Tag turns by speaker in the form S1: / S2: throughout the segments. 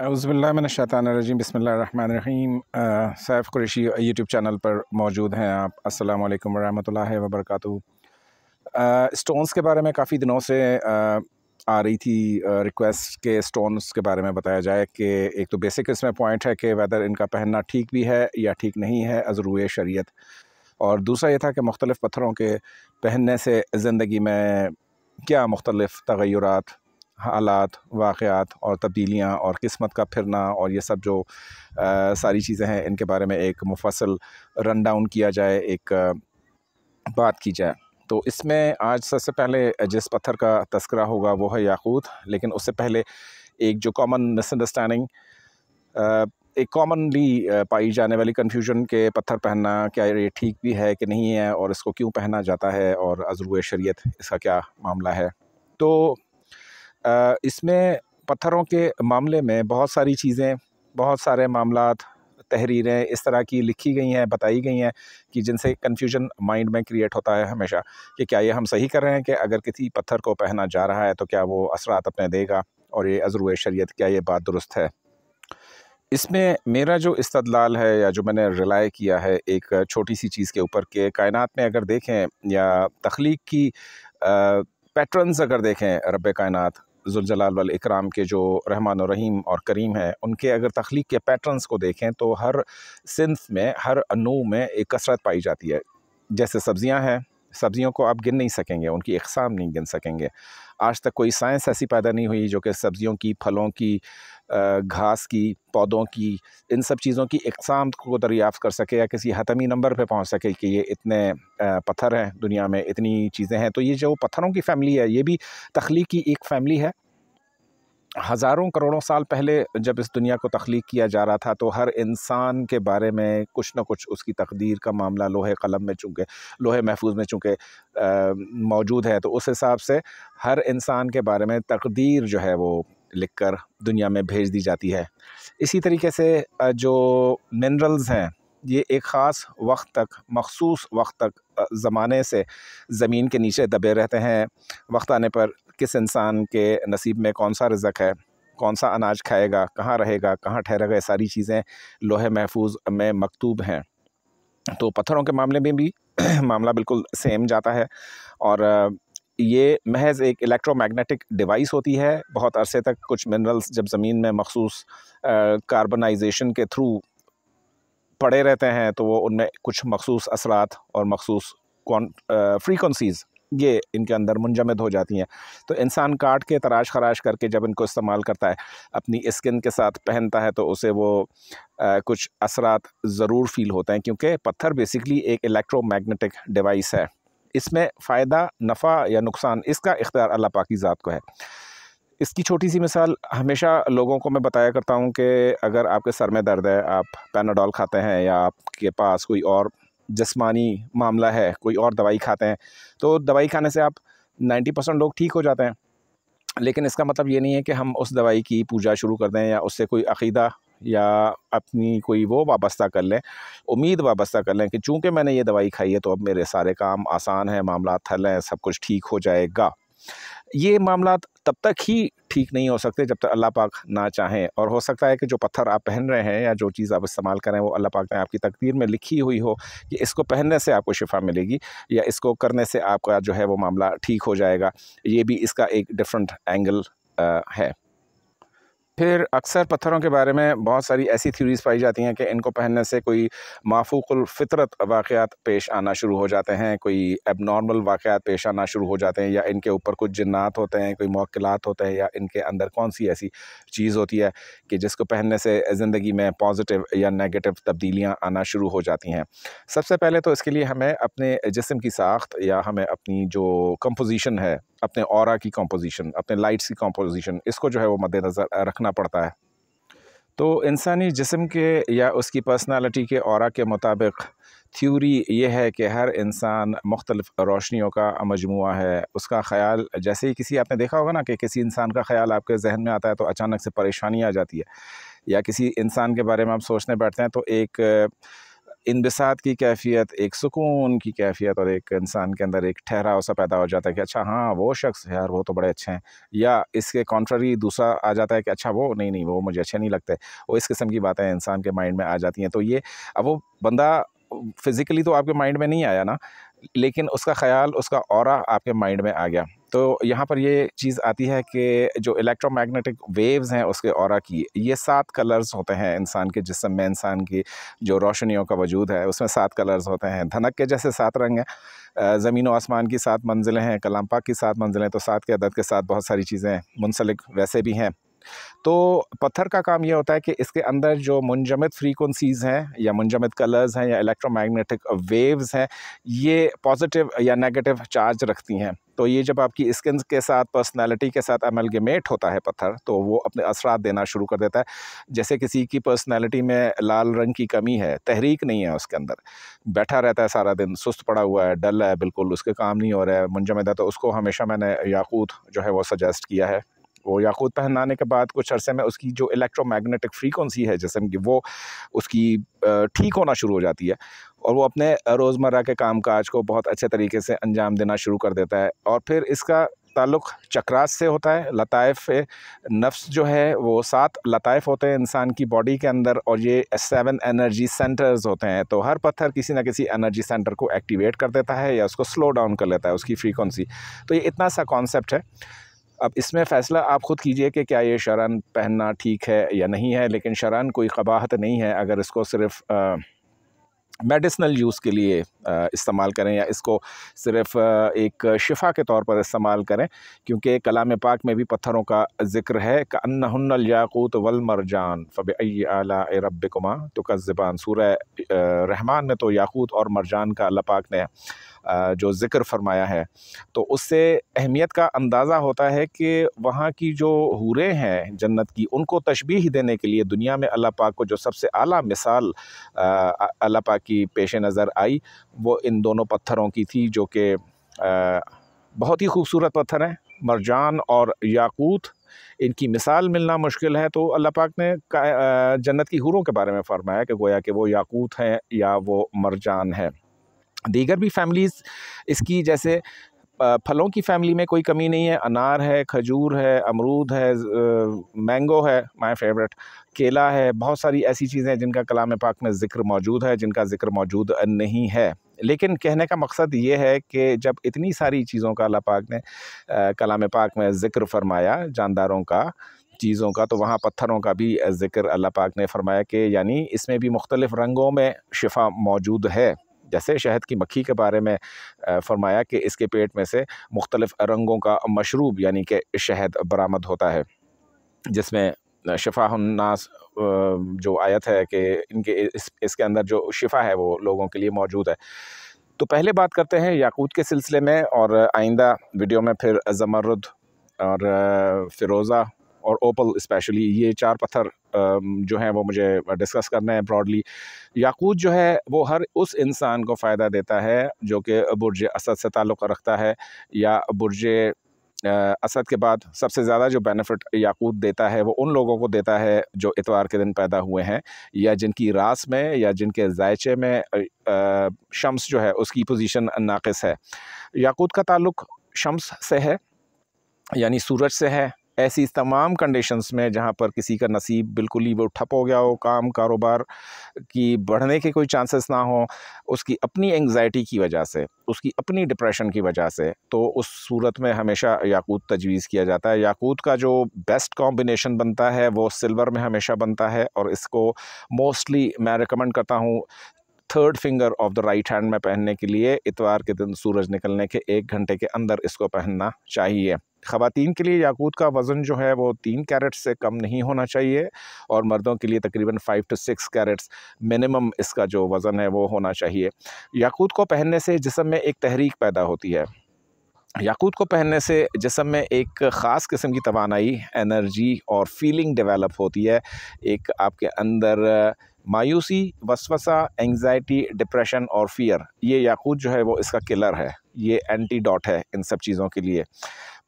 S1: अज़बिल्लाशैतानरजीम बसमीम Saif Qureshi YouTube channel पर मौजूद हैं आप। अस्सलाम वालेकुम रहमतुल्लाहि व स्टोन्स के बारे में काफ़ी दिनों से आ, रही थी रिक्वेस्ट के स्टोन्स के बारे में बताया जाए कि एक तो बेसिक इसमें पॉइंट है कि वेदर इनका पहनना ठीक भी है या ठीक नहीं है अजरू शरीयत और दूसरा ये था कि मुख्तलिफ़ पत्थरों के पहनने से ज़िंदगी में क्या मुख्तलिफ़ तगैरत हालात वाक़ात और तब्दीलियाँ और किस्मत का फिरना और ये सब जो आ, सारी चीज़ें हैं इनके बारे में एक मुफसल रन डाउन किया जाए एक बात की जाए। तो इसमें आज सबसे पहले जिस पत्थर का तस्करा होगा वो है याकूत लेकिन उससे पहले एक जो कॉमन मिसअंडरस्टैंडिंग एक कॉमनली पाई जाने वाली कन्फ्यूज़न के पत्थर पहनना क्या ये ठीक भी है कि नहीं है और इसको क्यों पहना जाता है और अजरू शरीयत इसका क्या मामला है? तो इसमें पत्थरों के मामले में बहुत सारी चीज़ें, बहुत सारे मामला तहरीरें इस तरह की लिखी गई हैं, बताई गई हैं कि जिनसे कन्फ्यूज़न माइंड में क्रिएट होता है हमेशा कि क्या ये हम सही कर रहे हैं कि अगर किसी पत्थर को पहना जा रहा है तो क्या वो असरात अपने देगा और ये अजरू शरीयत क्या ये बात दुरुस्त है। इसमें मेरा जो इस्तदलाल है या जो मैंने रिलाय किया है एक छोटी सी चीज़ के ऊपर के कायनात में अगर देखें या तख्लीक की पैटर्न्स अगर देखें रब कायनात जुलजलाल वल इकराम के जो रहमान और रहीम और करीम हैं, उनके अगर तख्लीक के पैटर्न्स को देखें तो हर सिंफ में, हर अनू में एक कसरत पाई जाती है। जैसे सब्ज़ियाँ हैं, सब्ज़ियों को आप गिन नहीं सकेंगे, उनकी इकसाम नहीं गिन सकेंगे। आज तक कोई साइंस ऐसी पैदा नहीं हुई जो कि सब्ज़ियों की, फलों की घास की, पौधों की, इन सब चीज़ों की इकसाम को दरियाफ़्त कर सके या किसी हतमी नंबर पे पहुँच सके कि ये इतने पत्थर हैं, दुनिया में इतनी चीज़ें हैं। तो ये जो पत्थरों की फ़ैमिली है, ये भी तख्लीक की एक फ़ैमिली है। हज़ारों करोड़ों साल पहले जब इस दुनिया को तख्लीक किया जा रहा था तो हर इंसान के बारे में कुछ ना कुछ उसकी तकदीर का मामला लोहे कलम में चूँकि, लोहे महफूज में चूँकि मौजूद है। तो उस हिसाब से हर इंसान के बारे में तकदीर जो है वो लिख कर दुनिया में भेज दी जाती है। इसी तरीके से जो मिनरल्स हैं, ये एक ख़ास वक्त तक, मखसूस वक्त तक ज़माने से ज़मीन के नीचे दबे रहते हैं। वक्त आने पर किस इंसान के नसीब में कौन सा रिज़क है, कौन सा अनाज खाएगा, कहाँ रहेगा, कहाँ ठहरेगा, ये सारी चीज़ें लोहे महफूज में मकतूब हैं। तो पत्थरों के मामले में भी मामला बिल्कुल सेम जाता है और ये महज एक इलेक्ट्रोमैग्नेटिक डिवाइस होती है। बहुत अरसे तक कुछ मिनरल्स जब ज़मीन में मखसूस कार्बनाइजेशन के थ्रू पड़े रहते हैं तो वो उनमें कुछ मखसूस असरात और मखसूस कौन फ्रीक्वेंसीज़ ये इनके अंदर मुंजमद हो जाती हैं। तो इंसान काट के तराश खराश करके जब इनको इस्तेमाल करता है अपनी स्किन के साथ पहनता है तो उसे वो आ, कुछ असरात ज़रूर फील होते हैं क्योंकि पत्थर बेसिकली एक इलेक्ट्रोमैग्नेटिक डिवाइस है। इसमें फ़ायदा, नफ़ा या नुकसान, इसका इख्तियार अल्लाह पाकी ज़ात को है। इसकी छोटी सी मिसाल हमेशा लोगों को मैं बताया करता हूँ कि अगर आपके सर में दर्द है, आप पैनाडोल खाते हैं या आपके पास कोई और जिस्मानी मामला है, कोई और दवाई खाते हैं तो दवाई खाने से आप नाइन्टी परसेंट लोग ठीक हो जाते हैं। लेकिन इसका मतलब ये नहीं है कि हम उस दवाई की पूजा शुरू कर दें या उससे कोई अकीदा या अपनी कोई वो वाबस्ता कर लें, उम्मीद वाबस्ता कर लें कि चूँकि मैंने ये दवाई खाई है तो अब मेरे सारे काम आसान हैं, मामला थल हैं, सब कुछ ठीक हो जाएगा। ये मामला तब तक ही ठीक नहीं हो सकते जब तक अल्लाह पाक ना चाहें। और हो सकता है कि जो पत्थर आप पहन रहे हैं या जो चीज़ आप इस्तेमाल करें वो अल्लाह पाक ने आपकी तकदीर में लिखी हुई हो कि इसको पहनने से आपको शिफा मिलेगी या इसको करने से आपका जो है वो मामला ठीक हो जाएगा। ये भी इसका एक डिफरेंट एंगल है। फिर अक्सर पत्थरों के बारे में बहुत सारी ऐसी थ्योरीज पाई जाती हैं कि इनको पहनने से कोई माफूकुल फ़ितरत वाक़ात पेश आना शुरू हो जाते हैं, कोई एबनॉर्मल वाक़ात पेश आना शुरू हो जाते हैं या इनके ऊपर कुछ जन्नात होते हैं, कोई मौकलात होते हैं या इनके अंदर कौन सी ऐसी चीज़ होती है कि जिसको पहनने से ज़िंदगी में पॉजिटिव या नेगेटिव तब्दीलियाँ आना शुरू हो जाती हैं। सबसे पहले तो इसके लिए हमें अपने जिसम की साख्त या हमें अपनी जो कंपोजिशन है अपने और की कंपोजिशन अपने लाइट्स की कंपोजिशन इसको जो है वो मद्देनज़र रखना पड़ता है। तो इंसानी जिसम के या उसकी पर्सनालिटी के और के मुताबिक थ्योरी ये है कि हर इंसान मुख्तलिफ़ रोशनियों का मजमू है। उसका ख्याल, जैसे ही किसी, आपने देखा होगा ना कि किसी इंसान का ख्याल आपके जहन में आता है तो अचानक से परेशानी आ जाती है। या किसी इंसान के बारे में आप सोचने बैठते हैं तो एक इन बिसात की कैफियत, एक सुकून की कैफियत और एक इंसान के अंदर एक ठहराव सा पैदा हो जाता है कि अच्छा हाँ वो शख्स यार, वो तो बड़े अच्छे हैं। या इसके कॉन्ट्ररी दूसरा आ जाता है कि अच्छा वो नहीं नहीं, वो मुझे अच्छे नहीं लगते। वो इस किस्म की बातें इंसान के माइंड में आ जाती हैं। तो ये, अब वो बंदा फिज़िकली तो आपके माइंड में नहीं आया ना, लेकिन उसका ख्याल, उसका और आपके माइंड में आ गया। तो यहाँ पर ये चीज़ आती है कि जो इलेक्ट्रोमैग्नेटिक वेव्स हैं उसके और की, ये सात कलर्स होते हैं इंसान के जिसम में, इंसान की जो रोशनियों का वजूद है, उसमें सात कलर्स होते हैं। धनक के जैसे सात रंग हैं ज़मीन व आसमान की सात मंजिलें हैं कलाम पाक की सात मंजिलें तो सात के अदद के साथ बहुत सारी चीज़ें मुंसलिक वैसे भी हैं। तो पत्थर का काम ये होता है कि इसके अंदर जो मुंजमद फ्रीक्वेंसीज़ हैं या मुंजमद कलर्स हैं या इलेक्ट्रोमैग्नेटिक वेव्स हैं, ये पॉजिटिव या नेगेटिव चार्ज रखती हैं। तो ये जब आपकी स्किन के साथ, पर्सनालिटी के साथ अमलगमेट होता है पत्थर तो वो अपने असरात देना शुरू कर देता है। जैसे किसी की पर्सनालिटी में लाल रंग की कमी है, तहरीक नहीं है उसके अंदर, बैठा रहता है सारा दिन, सुस्त पड़ा हुआ है, डल है, बिल्कुल उसके काम नहीं हो रहा है मुंजमद तो उसको हमेशा मैंने याकूत जो है वो सजेस्ट किया है। वो याकूत पहनाने के बाद कुछ अरसे में उसकी जो इलेक्ट्रोमैग्नेटिक फ्रीक्वेंसी है जिसम की वो उसकी ठीक होना शुरू हो जाती है और वो अपने रोज़मर्रा के काम काज को बहुत अच्छे तरीके से अंजाम देना शुरू कर देता है और फिर इसका ताल्लुक़ चक्रास से होता है लताइफ नफ्स जो है, वो सात लताइफ होते हैं इंसान की बॉडी के अंदर और ये सेवन एनर्जी सेंटर्स होते हैं। तो हर पत्थर किसी ना किसी एनर्जी सेंटर को एक्टिवेट कर देता है या उसको स्लो डाउन कर लेता है उसकी फ्रीक्वेंसी तो ये इतना सा कॉन्सेप्ट है। अब इसमें फ़ैसला आप ख़ुद कीजिए कि क्या ये शरान पहनना ठीक है या नहीं है, लेकिन शरान कोई कबाहत नहीं है अगर इसको सिर्फ़ मेडिसिनल यूज़ के लिए इस्तेमाल करें या इसको सिर्फ़ एक शिफा के तौर पर इस्तेमाल करें, क्योंकि कलाम पाक में भी पत्थरों का ज़िक्र है कन्नल याकूत वल फ़ब आला रब कुमा तो का ज़बान सूर रहमान में तो याकूत और मरजान का अल्लाह पाक ने जो ज़िक्र फरमाया है। तो उससे अहमियत का अंदाज़ा होता है कि वहाँ की जो हूरें हैं जन्नत की, उनको तशबीह देने के लिए दुनिया में अल्लाह पाक को जो सबसे आला मिसाल अल्लाह पाक की पेश नज़र आई वो इन दोनों पत्थरों की थी जो कि बहुत ही खूबसूरत पत्थर हैं। मरजान और याकूत, इनकी मिसाल मिलना मुश्किल है। तो अल्लाह पाक ने जन्नत की हूरों के बारे में फरमाया कि गोया कि वो याकूत हैं या वो मरजान है। दीगर भी फैमिलीज़ इसकी जैसे फलों की फैमिली में कोई कमी नहीं है। अनार है, खजूर है, अमरूद है मैंगो है माय फेवरेट केला है, बहुत सारी ऐसी चीज़ें हैं जिनका कलाम पाक में ज़िक्र मौजूद है, जिनका ज़िक्र मौजूद नहीं है। लेकिन कहने का मकसद ये है कि जब इतनी सारी चीज़ों का अल्लाह पाक ने कलाम पाक में ज़िक्र फरमाया जानदारों का, चीज़ों का तो वहाँ पत्थरों का भी ज़िक्र अल्लाह पाक ने फरमाया कि यानी इसमें भी मुख्तलिफ़ रंगों में शिफा मौजूद है। जैसे शहद की मक्खी के बारे में फरमाया कि इसके पेट में से मुख्तलिफ़ रंगों का मशरूब यानी कि शहद बरामद होता है। जिसमें शफानास जो आयत है कि इनके इस, इसके अंदर जो शिफा है वो लोगों के लिए मौजूद है। तो पहले बात करते हैं याकूत के सिलसिले में और आइंदा वीडियो में फिर ज़मरुद और फ़िरोज़ा और ओपल स्पेशली ये चार पत्थर जो हैं वो मुझे डिस्कस करने हैं ब्रॉडली याकूत जो है, वो हर उस इंसान को फ़ायदा देता है जो कि बुरज असद से ताल्लुक़ रखता है या बुरज असद के बाद सबसे ज़्यादा जो बेनिफिट याकूत देता है, वो उन लोगों को देता है जो इतवार के दिन पैदा हुए हैं या जिनकी रास में या जिनके जायचे में शम्स जो है, उसकी पोजीशन नाकस है। याकूत का ताल्लुक़ शम्स से है, यानी सूरज से है ऐसी तमाम कंडीशंस में जहाँ पर किसी का नसीब बिल्कुल ही वो ठप हो गया हो, काम, कारोबार की बढ़ने के कोई चांसेस ना हो, उसकी अपनी एंग्जाइटी की वजह से, उसकी अपनी डिप्रेशन की वजह से तो उस सूरत में हमेशा याकूत तजवीज़ किया जाता है। याकूत का जो बेस्ट कॉम्बिनेशन बनता है, वो सिल्वर में हमेशा बनता है और इसको मोस्टली मैं रिकमेंड करता हूँ third finger of the right hand में पहनने के लिए इतवार के दिन सूरज निकलने के एक घंटे के अंदर इसको पहनना चाहिए। ख़वातीन के लिए याकूत का वज़न जो है वो तीन कैरेट से कम नहीं होना चाहिए और मर्दों के लिए तकरीबन five to six carats minimum इसका जो वज़न है वो होना चाहिए। याकूत को पहनने से जिसम में एक तहरीक पैदा होती है। याकूत को पहनने से जिसम में एक ख़ास किस्म की तोानाई एनर्जी और फीलिंग डेवलप होती है। एक आपके अंदर मायूसी, वसवसा एंगजाइटी डिप्रेशन और फियर ये याकूत जो है वो इसका किलर है। ये एंटीडॉट है इन सब चीज़ों के लिए।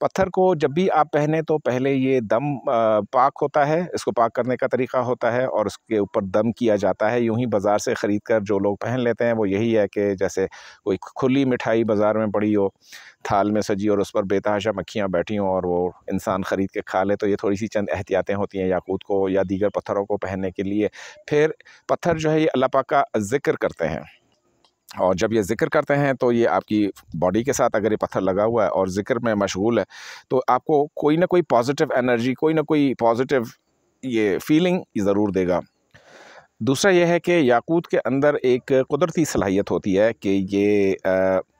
S1: पत्थर को जब भी आप पहने तो पहले ये दम पाक होता है, इसको पाक करने का तरीका होता है और उसके ऊपर दम किया जाता है। यूँ ही बाज़ार से ख़रीद कर जो लोग पहन लेते हैं वो यही है कि जैसे कोई खुली मिठाई बाज़ार में पड़ी हो, थाल में सजी और उस पर बेतहाशा मक्खियाँ बैठी हों और वो इंसान ख़रीद के खा ले तो ये थोड़ी सी चंद एहतियातें होती हैं याकूत को या दीगर पत्थरों को पहनने के लिए। फिर पत्थर जो है ये अल्लाह पाक का ज़िक्र करते हैं। और जब ये ज़िक्र करते हैं तो ये आपकी बॉडी के साथ अगर ये पत्थर लगा हुआ है और ज़िक्र में मशगूल है तो आपको कोई ना कोई पॉजिटिव एनर्जी कोई ना कोई पॉजिटिव ये फीलिंग ज़रूर देगा। दूसरा यह है कि याकूत के अंदर एक कुदरती सलाहियत होती है कि ये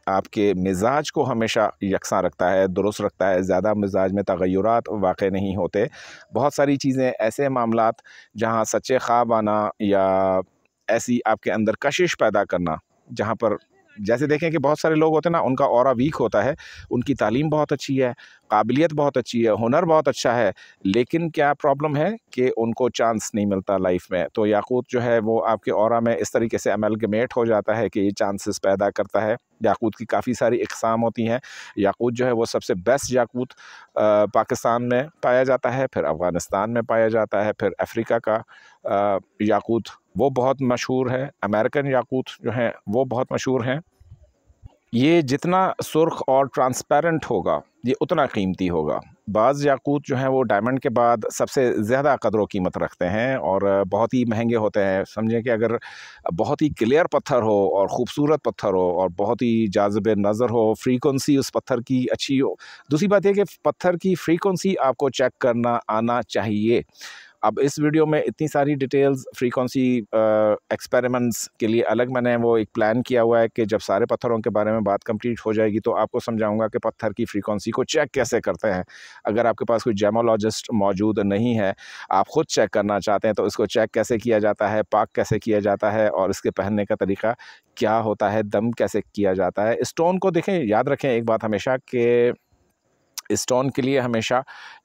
S1: आपके मिजाज को हमेशा यकसा रखता है, दुरुस्त रखता है, ज़्यादा मिजाज में तगैरत वाक़ नहीं होते। बहुत सारी चीज़ें, ऐसे मामला जहाँ सच्चे ख्वाब आना या ऐसी आपके अंदर कशिश पैदा करना जहाँ पर जैसे देखें कि बहुत सारे लोग होते हैं ना, उनका और वीक होता है, उनकी तालीम बहुत अच्छी है, काबिलियत बहुत अच्छी है, हुनर बहुत अच्छा है, लेकिन क्या प्रॉब्लम है कि उनको चांस नहीं मिलता लाइफ में? तो याकूत जो है, वो आपके और में इस तरीके से अमेलगमेट हो जाता है कि ये चांसेस पैदा करता है। याकूत की काफ़ी सारी इकसाम होती हैं। याकूत जो है, वो सबसे बेस्ट याकूत पाकिस्तान में पाया जाता है, फिर अफ़गानिस्तान में पाया जाता है, फिर अफ्रीका का याकूत वो बहुत मशहूर है। अमेरिकन याकूत जो हैं, वो बहुत मशहूर हैं। ये जितना सुर्ख और ट्रांसपेरेंट होगा, ये उतना कीमती होगा। बाज़ याकूत जो हैं, वो डायमंड के बाद सबसे ज़्यादा कदर कीमत रखते हैं और बहुत ही महँगे होते हैं। समझें कि अगर बहुत ही क्लियर पत्थर हो और ख़ूबसूरत पत्थर हो और बहुत ही जाजब नज़र हो फ्रीक्वेंसी उस पत्थर की अच्छी हो, दूसरी बात यह कि पत्थर की फ्रीक्वेंसी आपको चेक करना आना चाहिए। अब इस वीडियो में इतनी सारी डिटेल्स, फ्रीक्वेंसी एक्सपेरिमेंट्स के लिए अलग मैंने वो एक प्लान किया हुआ है कि जब सारे पत्थरों के बारे में बात कंप्लीट हो जाएगी तो आपको समझाऊँगा कि पत्थर की फ्रीक्वेंसी को चेक कैसे करते हैं। अगर आपके पास कोई जेमोलॉजिस्ट मौजूद नहीं है, आप ख़ुद चेक करना चाहते हैं तो इसको चेक कैसे किया जाता है, पाक कैसे किया जाता है और इसके पहनने का तरीका क्या होता है, दम कैसे किया जाता है। स्टोन को देखें, याद रखें एक बात हमेशा कि स्टोन के लिए हमेशा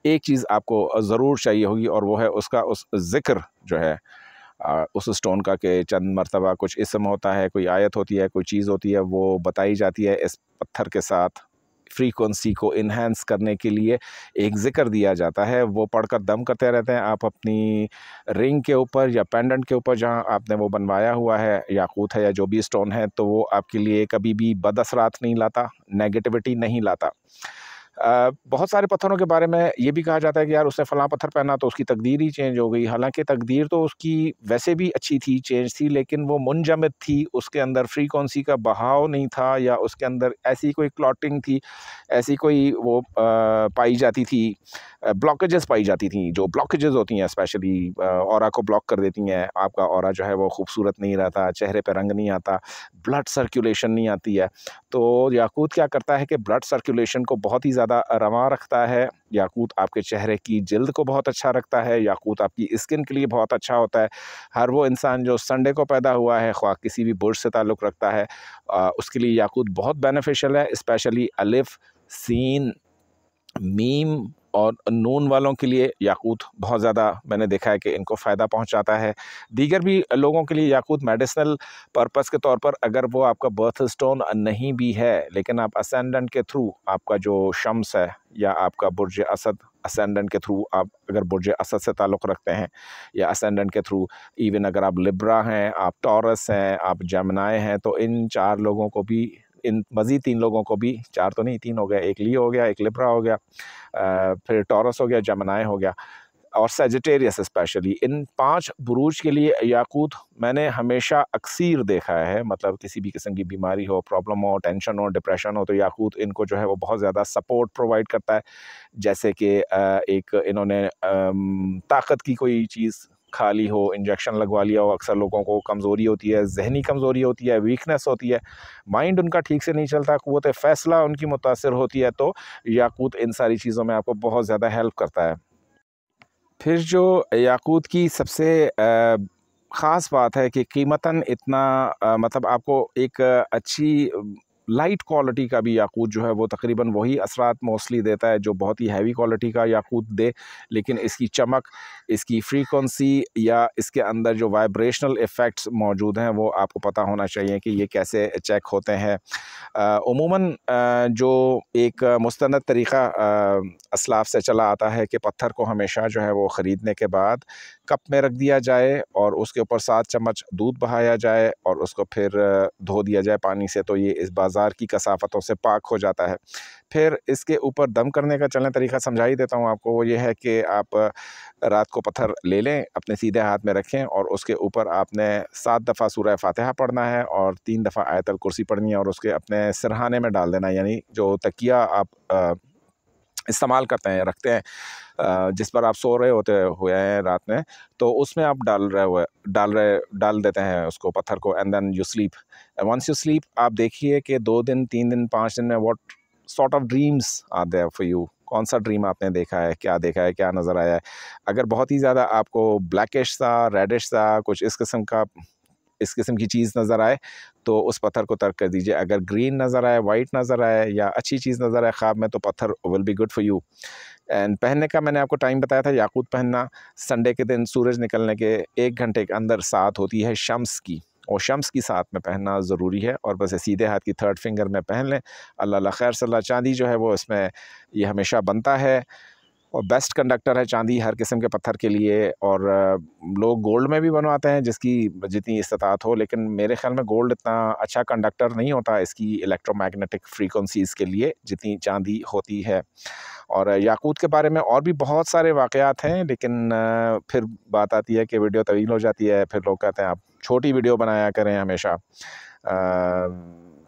S1: एक चीज़ आपको ज़रूर चाहिए होगी और वो है उसका उस ज़िक्र जो है उस स्टोन का कि चंद मरतबा कुछ इसम होता है, कोई आयत होती है, कोई चीज़ होती है, वो बताई जाती है, इस पत्थर के साथ फ्रीक्वेंसी को इन्हेंस करने के लिए एक ज़िक्र दिया जाता है। वो पढ़कर दम करते रहते हैं, आप अपनी रिंग के ऊपर या पेंडेंट के ऊपर जहाँ आपने वो बनवाया हुआ है, याकूत है या जो भी स्टोन है तो वो आपके लिए कभी भी बदसरात नहीं लाता नेगेटिविटी नहीं लाता। बहुत सारे पत्थरों के बारे में ये भी कहा जाता है कि यार उसने फ़लाँ पत्थर पहना तो उसकी तकदीर ही चेंज हो गई। हालाँकि तकदीर तो उसकी वैसे भी अच्छी थी चेंज थी लेकिन वो मुंजमद थी उसके अंदर फ्रीकवेंसी का बहाव नहीं था या उसके अंदर ऐसी कोई क्लॉटिंग थी ऐसी कोई वो आ, पाई जाती थी। ब्लॉकेजेस पाई जाती थी, जो ब्लॉकेजेस होती हैं स्पेशली और को ब्लॉक कर देती हैं। आपका और जो है वो खूबसूरत नहीं रहता, चेहरे पर रंग नहीं आता ब्लड सर्कुलेशन नहीं आती है। तो याकूत क्या करता है कि ब्लड सर्कुलेशन को बहुत ही ज़्यादा रवा रखता है। याकूत आपके चेहरे की जल्द को बहुत अच्छा रखता है। याकूत आपकी स्किन के लिए बहुत अच्छा होता है। हर वो इंसान जो संडे को पैदा हुआ है ख्वा किसी भी बुर्ज से ताल्लुक़ रखता है। उसके लिए याकूत बहुत बेनिफिशियल है स्पेशली अलिफ सीन मीम और नून वालों के लिए याकूत बहुत ज़्यादा मैंने देखा है कि इनको फ़ायदा पहुंचाता है। दीगर भी लोगों के लिए याकूत मेडिसिनल पर्पस के तौर पर अगर वो आपका बर्थ स्टोन नहीं भी है, लेकिन आप असेंडेंट के थ्रू आपका जो शम्स है या आपका बुरज असद असेंडेंट के थ्रू आप अगर बुरज असद से ताल्लुक़ रखते हैं या असेंडेंट के थ्रू इवन अगर आप लिब्रा हैं, आप टॉरस हैं, आप जमनाए हैं तो इन चार लोगों को भी इन मज़ीद तीन लोगों को भी चार तो नहीं तीन हो गया एक ली हो गया एक लिब्रा हो गया आ, फिर टॉरस हो गया जमनाए हो गया और सेजिटेरियस स्पेशली। इन पाँच बुरूज के लिए याकूत मैंने हमेशा अक्सर देखा है मतलब किसी भी किस्म की बीमारी हो प्रॉब्लम हो टेंशन हो डिप्रेशन हो तो याकूत इनको जो है वो बहुत ज़्यादा सपोर्ट प्रोवाइड करता है। जैसे कि एक इन्होंने ताकत की कोई चीज़ खा ली हो इंजेक्शन लगवा लिया हो, अक्सर लोगों को कमज़ोरी होती है, जहनी कमज़ोरी होती है वीकनेस होती है। माइंड उनका ठीक से नहीं चलता, क़वत फ़ैसला उनकी मुतासर होती है तो याकूत इन सारी चीज़ों में आपको बहुत ज़्यादा हेल्प करता है। फिर जो याकूत की सबसे ख़ास बात है कि कीमता इतना मतलब आपको एक अच्छी लाइट क्वालिटी का भी याकूत जो है वो तकरीबन वही असरात मोस्टली देता है, जो बहुत ही हैवी क्वालिटी का याकूत दे। लेकिन इसकी चमक, इसकी फ्रीक्वेंसी या इसके अंदर जो वाइब्रेशनल इफ़ेक्ट्स मौजूद हैं, वो आपको पता होना चाहिए कि ये कैसे चेक होते हैं। उमूमन जो एक मुस्ंद तरीक़ा असलाफ से चला आता है कि पत्थर को हमेशा जो है वो ख़रीदने के बाद कप में रख दिया जाए और उसके ऊपर सात चम्मच दूध बहाया जाए और उसको फिर धो दिया जाए पानी से तो ये इस बाज़ार की कसाफ़तों से पाक हो जाता है। फिर इसके ऊपर दम करने का चलने तरीका समझा ही देता हूँ आपको, वो ये है कि आप रात को पत्थर ले लें, अपने सीधे हाथ में रखें और उसके ऊपर आपने सात दफ़ा सूर्य फातहा पढ़ना है और तीन दफ़ा आयतल कुर्सी पढ़नी है और उसके अपने सिरहाने में डाल देना यानी जो तकिया आप इस्तेमाल करते हैं रखते हैं। जिस पर आप सो रहे होते हुए हैं रात में तो उसमें आप डाल रहे हुए, डाल रहे, डाल देते हैं उसको पत्थर को and then you sleep once you sleep आप देखिए कि दो दिन, तीन दिन, पाँच दिन में what sort of dreams are there for you कौन सा ड्रीम आपने देखा है? क्या देखा है? क्या नज़र आया है? अगर बहुत ही ज़्यादा आपको ब्लैकिश सा रेडिश सा, कुछ इस किस्म का इस किस्म की चीज़ नज़र आए तो उस पत्थर को तर्क कर दीजिए। अगर ग्रीन नज़र आए, वाइट नज़र आए या अच्छी चीज़ नज़र आए ख्वाब में तो पत्थर will be good for you and पहनने का मैंने आपको टाइम बताया था, याकूत पहनना संडे के दिन सूरज निकलने के एक घंटे के अंदर साथ होती है शम्स की। और शम्स की साथ में पहनना ज़रूरी है और बस सीधे हाथ की थर्ड फिंगर में पहन लें। अल्लाह खैर सल्ला, चांदी जो है वो इसमें ये हमेशा बनता है। और बेस्ट कंडक्टर है चांदी हर किस्म के पत्थर के लिए और लोग गोल्ड में भी बनवाते हैं जिसकी जितनी इस्तात हो, लेकिन मेरे ख्याल में गोल्ड इतना अच्छा कंडक्टर नहीं होता इसकी इलेक्ट्रोमैग्नेटिक फ्रीक्वेंसीज़ के लिए जितनी चांदी होती है। और याकूत के बारे में और भी बहुत सारे वाक़ात हैं, लेकिन फिर बात आती है कि वीडियो तवील हो जाती है, फिर लोग कहते हैं आप छोटी वीडियो बनाया करें हमेशा।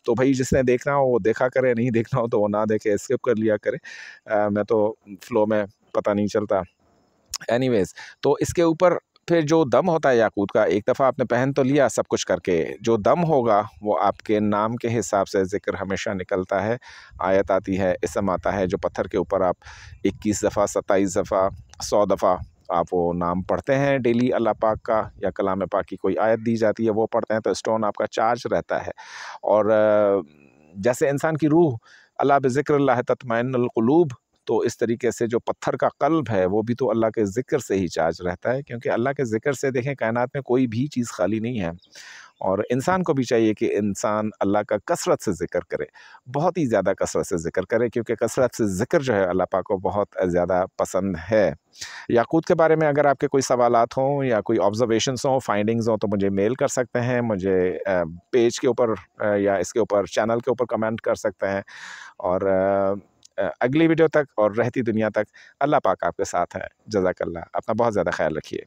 S1: तो भाई जिसने देखना हो वो देखा करे नहीं देखना हो तो वो ना देखे स्किप कर लिया करे। आ, मैं तो फ्लो में पता नहीं चलता। एनीवेज तो इसके ऊपर फिर जो दम होता है याकूत का एक दफ़ा आपने पहन तो लिया सब कुछ करके जो दम होगा वो आपके नाम के हिसाब से ज़िक्र हमेशा निकलता है आयत आती है इसम आता है जो पत्थर के ऊपर आप इक्कीस दफ़ा सत्ताईस दफ़ा सौ दफ़ा आप वो नाम पढ़ते हैं, डेली अल्लाह पाक का या कलाम पाक की कोई आयत दी जाती है, वो पढ़ते हैं तो स्टोन आपका चार्ज रहता है। और जैसे इंसान की रूह, अल्लाह बिक्र तत्मैनकलूब तो इस तरीके से जो पत्थर का कल्ब है, वो भी तो अल्लाह के ज़िक्र से ही चार्ज रहता है, क्योंकि अल्लाह के ज़िक्र से देखें, कायनात में कोई भी चीज़ खाली नहीं है। और इंसान को भी चाहिए कि इंसान अल्लाह का कसरत से ज़िक्र करे। बहुत ही ज़्यादा कसरत से ज़िक्र करे, क्योंकि कसरत से ज़िक्र जो है अल्लाह पाक को बहुत ज़्यादा पसंद है। याकूत के बारे में अगर आपके कोई सवाल हों या कोई ऑब्जर्वेशन हों फाइंडिंग्स हों तो मुझे मेल कर सकते हैं, मुझे पेज के ऊपर या इसके ऊपर चैनल के ऊपर कमेंट कर सकते हैं। और अगली वीडियो तक और रहती दुनिया तक अल्लाह पाक आपके साथ है। जजाकल्ला अपना बहुत ज़्यादा ख्याल रखिए।